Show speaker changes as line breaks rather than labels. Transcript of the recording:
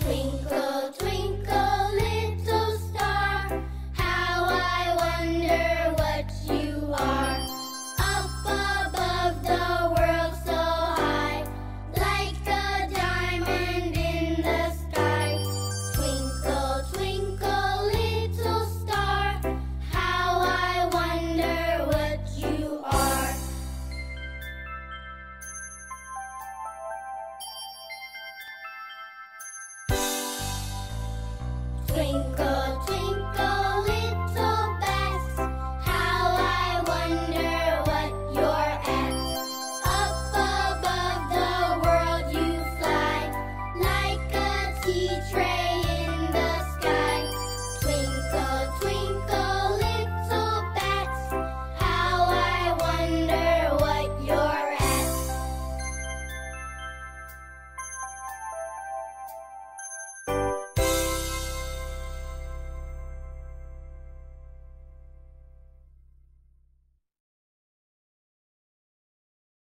Twinkle. sprinkle.